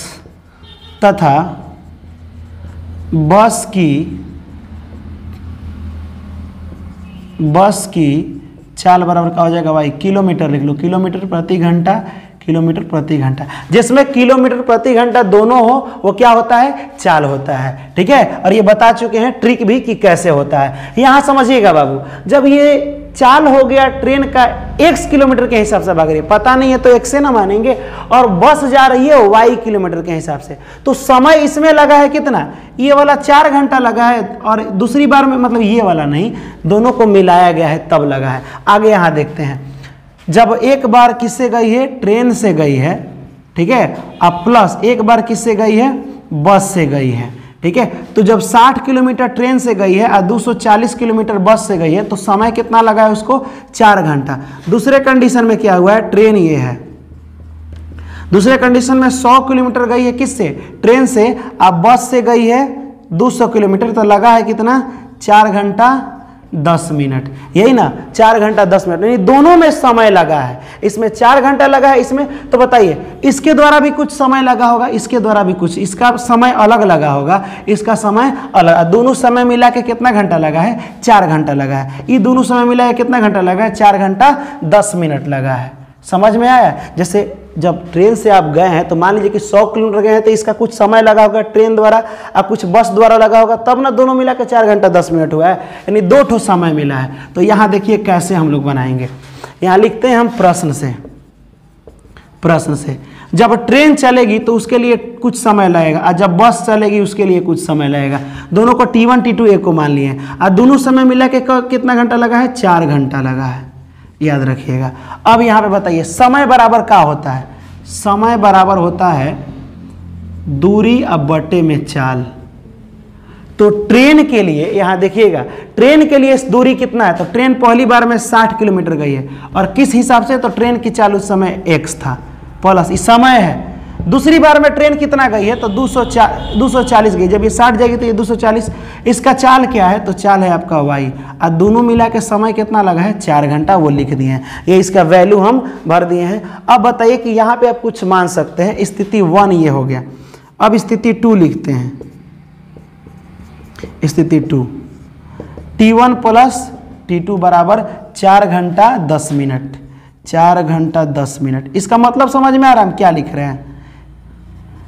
तथा बस की बस की चाल बराबर क्या हो जाएगा? भाई किलोमीटर लिख लो। किलोमीटर प्रति घंटा किलोमीटर प्रति घंटा। जिसमें किलोमीटर प्रति घंटा दोनों हो, वो क्या होता है? चाल होता है। ठीक है? और ये बता चुके हैं ट्रिक भी कि कैसे होता है। यहाँ समझिएगा बाबू, जब ये चाल हो गया ट्रेन का एक्स किलोमीटर के हिसाब से भाग रही है, पता नहीं है तो एक से ना मानेंगे, और बस जा रही है वाई किलोमीटर के हिसाब से। तो समय इसमें लगा है कितना? ये वाला चार घंटा लगा है, और दूसरी बार में मतलब ये वाला नहीं, दोनों को मिलाया गया है, तब लगा है। आगे यहाँ देखते हैं। जब एक बार किससे गई है? ट्रेन से गई है। ठीक है? अब प्लस एक बार किससे गई है? बस से गई है। ठीक है? तो जब 60 किलोमीटर ट्रेन से गई है और 240 किलोमीटर बस से गई है तो समय कितना लगा है उसको? चार घंटा। दूसरे कंडीशन में क्या हुआ है? ट्रेन ये है। दूसरे कंडीशन में 100 किलोमीटर गई है किससे? ट्रेन से। अब बस से गई है। 200 किलोमीटर तो लगा है कितना? चार घंटा। दस मिनट। यही ना, चार घंटा दस मिनट। यानी दोनों में समय लगा है। इसमें चार घंटा लगा है, इसमें तो बताइए, इसके द्वारा भी कुछ समय लगा होगा, इसके द्वारा भी कुछ, इसका समय अलग लगा होगा, इसका समय अलग, दोनों समय मिला के कितना घंटा लगा है? चार घंटा लगा है। ये दोनों समय मिला के कितना घंटा लगा है? चार घंटा दस मिनट लगा है। समझ में आया? जैसे जब ट्रेन से आप गए हैं तो मान लीजिए कि 100 किलोमीटर गए हैं तो इसका कुछ समय लगा होगा ट्रेन द्वारा और कुछ बस द्वारा लगा होगा, तब ना दोनों मिला के चार घंटा दस मिनट हुआ है। यानी दो ठो समय मिला है। तो यहाँ देखिए कैसे हम लोग बनाएँगे। यहाँ लिखते हैं हम प्रश्न से। प्रश्न से। जब ट्रेन चलेगी तो उसके लिए कुछ समय लगेगा। और जब बस चलेगी, उसके लिए कुछ समय लगेगा। दोनों को टी वन टी टू एक को मान लिए। और दोनों समय मिला के, कितना घंटा लगा है? चार घंटा लगा है। याद रखिएगा। अब यहाँ पे बताइए, समय बराबर क्या होता है? समय बराबर होता है दूरी अब बटे में चाल। तो ट्रेन के लिए, यहाँ देखिएगा, ट्रेन के लिए इस दूरी कितना है? तो ट्रेन पहली बार में 60 किलोमीटर गई है। और किस हिसाब से? तो ट्रेन की चाल उस समय एक्स था। प्लस समय है। दूसरी बार में ट्रेन कितना गई है तो दो सौ दो सौ चालीस गई। जब ये साठ जाएगी तो ये दो सौ चालीस। इसका चाल क्या है? तो चाल है आपका वाई और दोनों मिला के समय कितना लगा है? चार घंटा, वो लिख दिए हैं। ये इसका वैल्यू हम भर दिए हैं। अब बताइए कि यहाँ पे आप कुछ मान सकते हैं। स्थिति वन ये हो गया। अब स्थिति टू लिखते हैं। स्थिति two t one plus t two बराबर चार घंटा दस मिनट। चार घंटा दस मिनट। इसका मतलब समझ में आ रहा हम क्या लिख रहे हैं?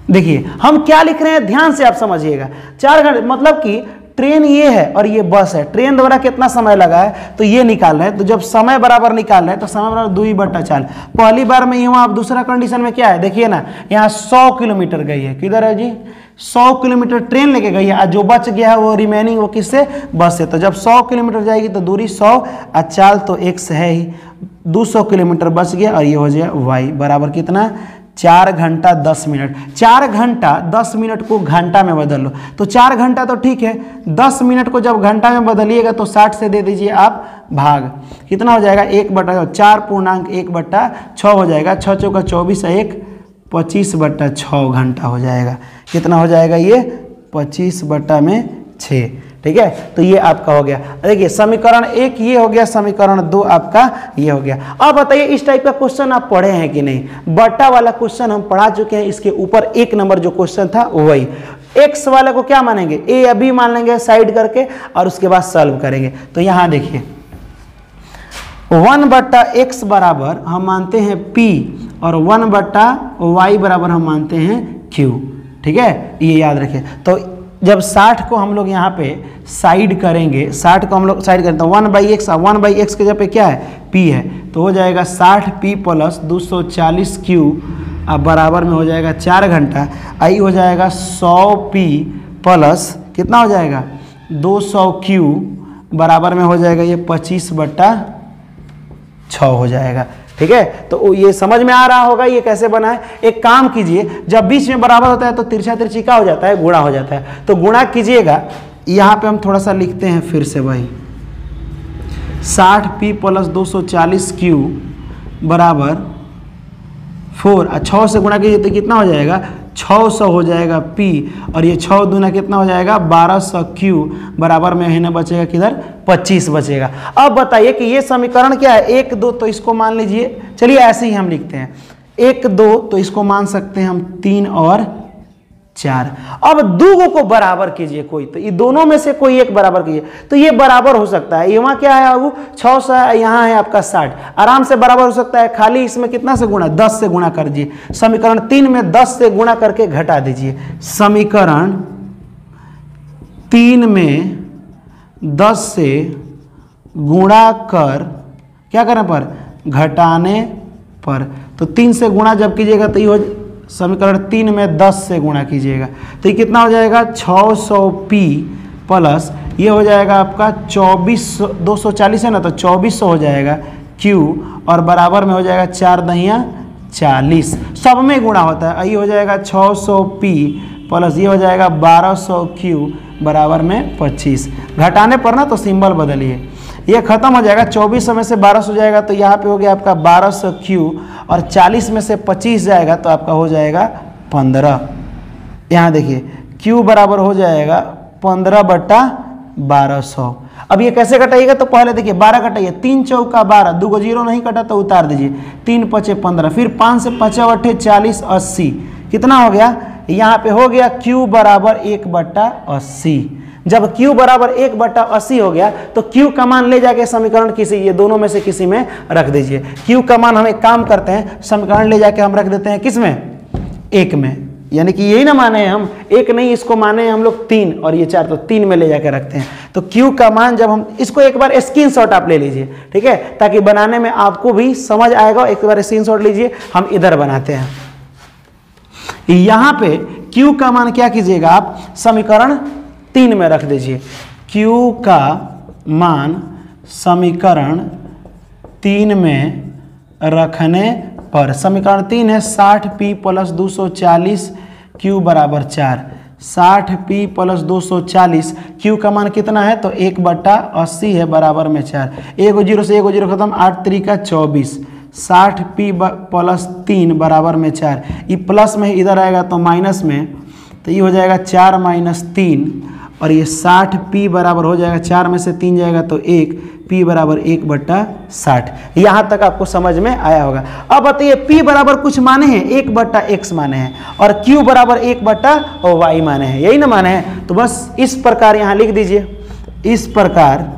देखिए, हम क्या लिख रहे हैं? ध्यान से आप समझिएगा। चार घंटे मतलब कि ट्रेन ये है और ये बस है। ट्रेन द्वारा कितना समय लगा है? तो ये निकाल रहे हैं। तो जब समय बराबर निकाल रहे हैं तो समय बराबर दो ही बट्टा चाल पहली बार में यूँ आप दूसरा कंडीशन में क्या है? देखिए ना, यहाँ सौ किलोमीटर गई है। किधर है जी? सौ किलोमीटर ट्रेन लेके गई है। और जो बच गया है वो रिमेनिंग वो किससे? बस से। तो जब सौ किलोमीटर जाएगी तो दूरी सौ और चाल तो एक है ही। दो सौ किलोमीटर बच गया और ये हो जाए वाई बराबर कितना? चार घंटा दस मिनट। चार घंटा दस मिनट को घंटा में बदल लो। तो चार घंटा तो ठीक है, दस मिनट को जब घंटा में बदलिएगा तो साठ से दे दीजिए आप भाग। कितना हो जाएगा? एक बटा चार पूर्णांक एक बट्टा छः हो जाएगा। छः चौका चौबीस, एक पच्चीस बट्टा छः घंटा हो जाएगा। कितना हो जाएगा ये? पच्चीस बट्टा में छः। ठीक है? तो ये आपका हो गया। देखिए, समीकरण एक ये हो गया, समीकरण दो आपका ये हो गया। अब बताइए, इस टाइप का क्वेश्चन आप पढ़े हैं कि नहीं? बट्टा वाला क्वेश्चन हम पढ़ा चुके हैं, इसके ऊपर एक नंबर जो क्वेश्चन था, वही। एक्स वाले को क्या मानेंगे? ए या बी मान लेंगे साइड करके और उसके बाद सॉल्व करेंगे। तो यहाँ देखिए। वन बट्टा एक्स बराबर हम मानते हैं पी और वन बट्टा वाई बराबर हम मानते हैं क्यू ठीक है? ये याद रखिए। तो जब 60 को हम लोग यहाँ पे साइड करेंगे 60 को हम लोग साइड करें तो one by x one by x के जब पे क्या है? पी है। तो हो जाएगा 60 पी प्लस दो सौ चालीस क्यू अब बराबर में हो जाएगा चार घंटा। आई हो जाएगा 100 पी प्लस कितना हो जाएगा? 200 क्यू बराबर में हो जाएगा ये 25 बट्टा छ हो जाएगा। ठीक है? तो ये समझ में आ रहा होगा ये कैसे बना है? एक काम कीजिए, जब बीच में बराबर होता है तो तिरछा तिरछी का हो जाता है, गुणा हो जाता है। तो गुणा कीजिएगा, यहाँ पे हम थोड़ा सा लिखते हैं फिर से वही साठ पी प्लस दो सौ चालीस क्यू बराबर फोर छः से गुणा कीजिए तो कितना हो जाएगा? छः सौ हो जाएगा P, और ये छः दूना कितना हो जाएगा? बारह सौ क्यू बराबर में है ना बचेगा किधर? पच्चीस बचेगा। अब बताइए कि ये समीकरण क्या है? एक, दो तो इसको मान लीजिए। चलिए ऐसे ही हम लिखते हैं। एक, दो तो इसको मान सकते हैं हम तीन और चार। अब दो को बराबर कीजिए कोई तो ये दोनों में से कोई एक बराबर कीजिए तो ये बराबर हो सकता है। यहाँ क्या है अब छः सौ है, यहाँ है आपका साठ। आराम से बराबर हो सकता है, खाली इसमें कितना से गुणा? दस से गुणा कर दीजिए समीकरण तीन में दस से गुणा करके घटा दीजिए। समीकरण तीन में दस से गुणा कर, क्या करने पर? घटाने पर। तो तीन से गुणा जब कीजिएगा तो ये समीकरण तीन में दस से गुणा कीजिएगा। तो ये कितना हो जाएगा? छः सौ पी प्लस ये हो जाएगा आपका चौबीस, दो सौ चालीस है ना तो चौबीस सौ हो जाएगा क्यू और बराबर में हो जाएगा चार दहिया चालीस। सब में गुणा होता है। ये हो जाएगा छः सौ पी प्लस ये हो जाएगा बारह सौ क्यू बराबर में पच्चीस। घटाने पर ना तो सिंबल बदलिए। ये खत्म हो जाएगा। चौबीस में से बारह सौ जाएगा तो यहाँ पे हो गया आपका बारह सौ क्यू और चालीस में से पच्चीस जाएगा तो आपका हो जाएगा पंद्रह। यहाँ देखिए क्यू बराबर हो जाएगा पंद्रह बट्टा बारह अब ये कैसे कटाइएगा? तो पहले देखिए, बारह कटाइए। तीन चौका बारह दो गो ज़ीरो नहीं कटा तो उतार दीजिए। तीन पचे पंद्रह, फिर पाँच से पचे अट्ठे चालीस अस्सी। कितना हो गया? यहाँ पे हो गया क्यू बराबर एक बट्टा अस्सी। जब q बराबर एक बट्टा अस्सी हो गया तो q का मान ले जाके समीकरण किसी, ये दोनों में से किसी में रख दीजिए। Q का मान हम एक काम करते हैं, समीकरण ले जाके हम रख देते हैं किसमें? एक में। यानी कि यही ना माने हम, एक नहीं, इसको माने हम लोग तीन, और ये चार तो तीन में ले जाके रखते हैं। तो q का मान जब हम, इसको एक बार स्क्रीन शॉट आप ले लीजिए, ठीक है? ताकि बनाने में आपको भी समझ आएगा, एक बार स्क्रीन शॉट लीजिए, हम इधर बनाते हैं। यहाँ पे q का मान क्या कीजिएगा आप, समीकरण तीन में रख दीजिए। Q का मान समीकरण तीन में रखने पर, समीकरण तीन है साठ पी प्लस दो सौ चालीस क्यू बराबर चार। साठ पी प्लस दो सौ चालीस क्यू का मान कितना है? तो एक बट्टा अस्सी है बराबर में चार। एक ज़ीरो से एक ज़ीरो खत्म, आठ तरीका चौबीस। साठ पी प्लस तीन बराबर में चार। ये प्लस में इधर आएगा तो माइनस में तो ये हो जाएगा चार माइनस तीन। और ये साठ पी बराबर हो जाएगा, चार में से तीन जाएगा तो एक, पी बराबर एक बट्टा साठ। यहाँ तक आपको समझ में आया होगा। अब बताइए, पी बराबर कुछ माने हैं? एक बट्टा एक्स माने हैं और क्यू बराबर एक बट्टा और वाई माने हैं। यही ना माने हैं? तो बस इस प्रकार यहाँ लिख दीजिए। इस प्रकार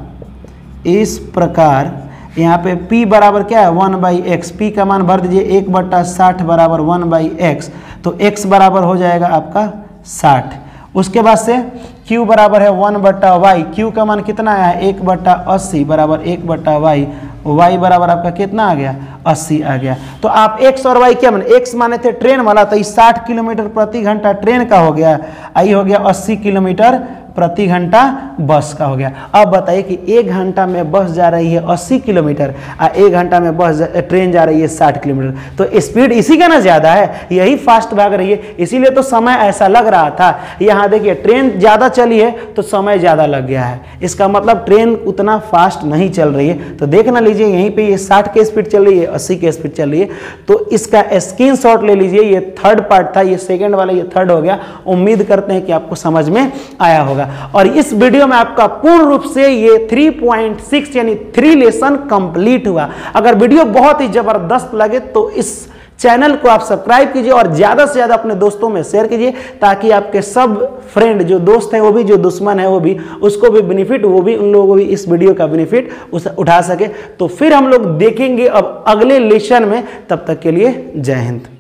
इस प्रकार यहाँ पे p बराबर क्या है? One by x. पी का मान भर दीजिए, एक बट्टा साठ बराबर वन बाई एक्स। तो x बराबर हो जाएगा आपका साठ। उसके बाद से q बराबर है वन बट्टा वाई क्यू का मान कितना आया? है एक बट्टा अस्सी बराबर एक बट्टा वाई वाई बराबर आपका कितना आ गया? 80 आ गया। तो आप एक्स और वाई क्या माने? एक्स माने थे ट्रेन वाला तो ये 60 किलोमीटर प्रति घंटा ट्रेन का हो गया। आई हो गया 80 किलोमीटर प्रति घंटा बस का हो गया। अब बताइए कि एक घंटा में बस जा रही है 80 किलोमीटर और एक घंटा में बस ट्रेन जा रही है 60 किलोमीटर। तो स्पीड इसी का ना ज़्यादा है, यही फास्ट भाग रही है। इसीलिए तो समय ऐसा लग रहा था। यहाँ देखिए, ट्रेन ज़्यादा चली है तो समय ज़्यादा लग गया है। इसका मतलब ट्रेन उतना फास्ट नहीं चल रही है। तो देख ना लीजिए, यहीं पर ये साठ की स्पीड चल रही है, अस्सी की स्पीड चल रही है। तो इसका स्क्रीन ले लीजिए, ये थर्ड पार्ट था, ये सेकेंड वाला, ये थर्ड हो गया। उम्मीद करते हैं कि आपको समझ में आया होगा। और इस वीडियो में आपका पूर्ण रूप से ये 3.6 यानी थ्री लेसन कंप्लीट हुआ। अगर वीडियो बहुत ही ज़बरदस्त लगे तो इस चैनल को आप सब्सक्राइब कीजिए और ज़्यादा से ज़्यादा अपने दोस्तों में शेयर कीजिए ताकि आपके सब फ्रेंड जो दोस्त हैं वो भी, जो दुश्मन है वो भी, उसको भी बेनिफिट वो भी, उन लोगों को भी इस वीडियो का बेनिफिट उठा सके। तो फिर हम लोग देखेंगे अब अगले लेसन में। तब तक के लिए जय हिंद।